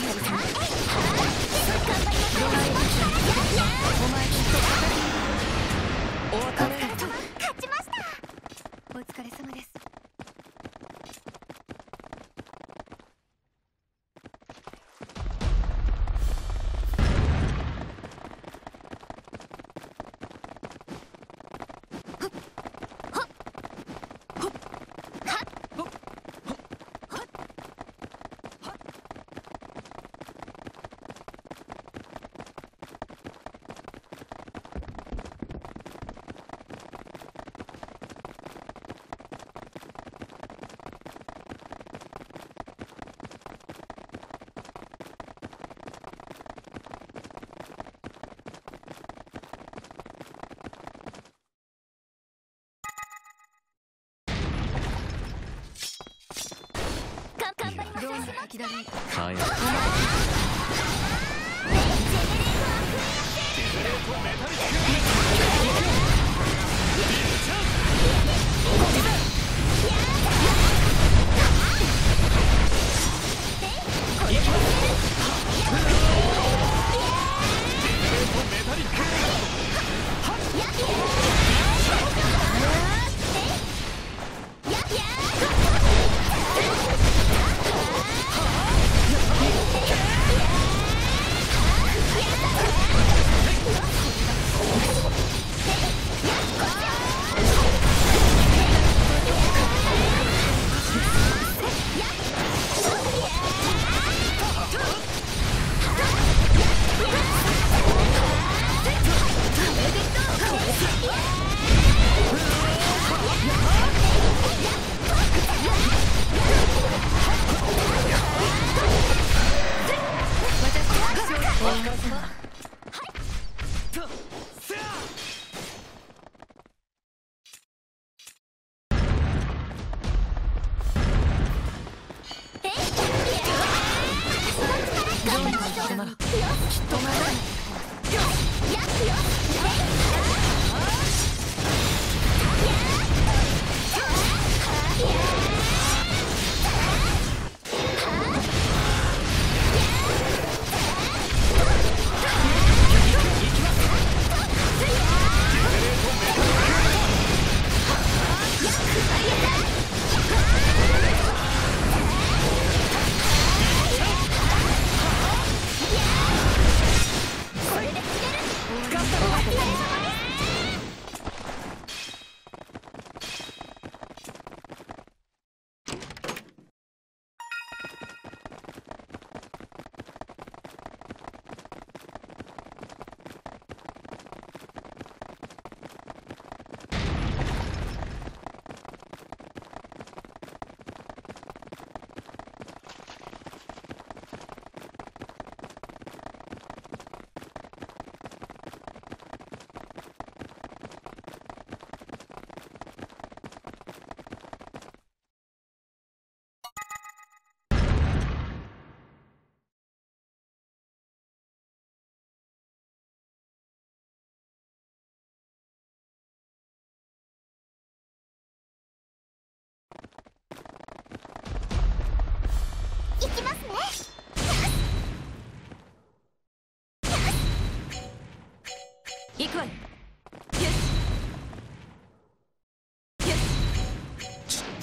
からドアの左はいデズレート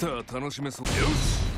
った楽しめそう。よし。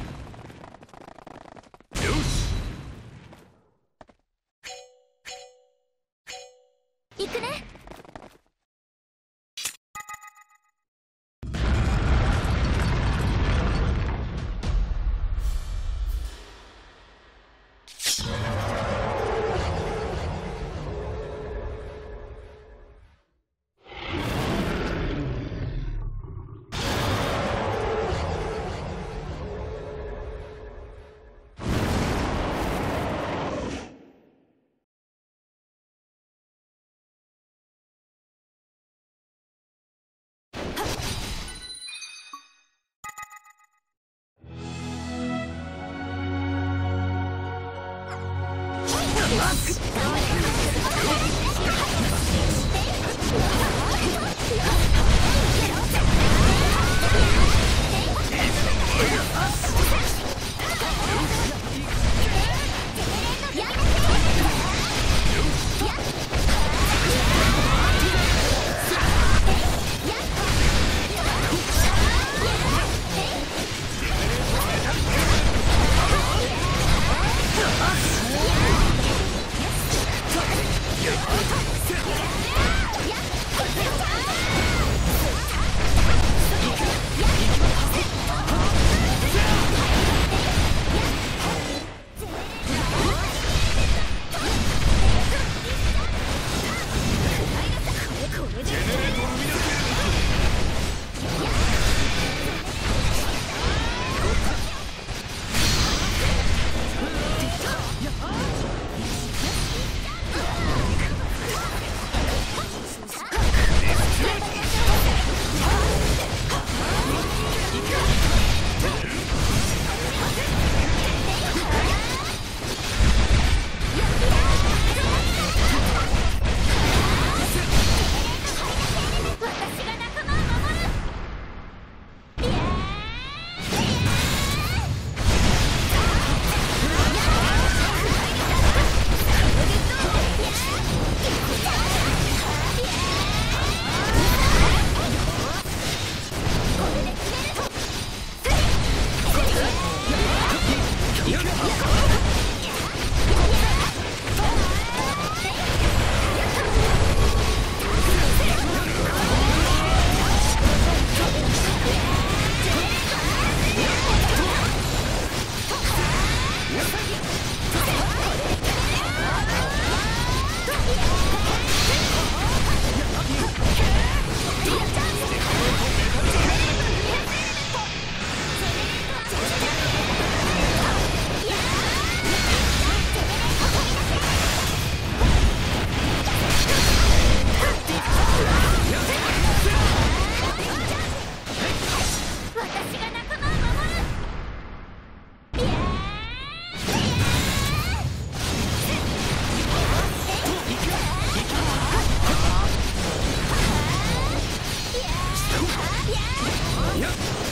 やっ